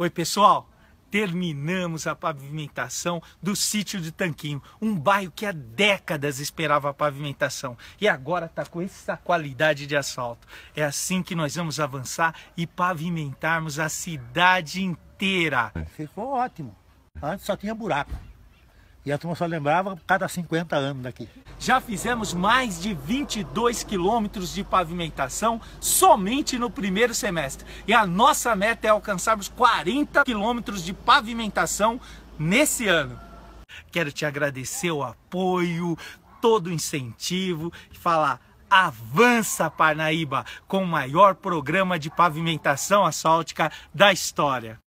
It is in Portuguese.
Oi, pessoal! Terminamos a pavimentação do sítio de Tanquinho, um bairro que há décadas esperava a pavimentação e agora está com essa qualidade de asfalto. É assim que nós vamos avançar e pavimentarmos a cidade inteira. Ficou ótimo. Antes só tinha buraco. E a turma só lembrava cada 50 anos daqui. Já fizemos mais de 22 quilômetros de pavimentação somente no primeiro semestre. E a nossa meta é alcançarmos 40 quilômetros de pavimentação nesse ano. Quero te agradecer o apoio, todo o incentivo e falar Avança Parnaíba com o maior programa de pavimentação asfáltica da história.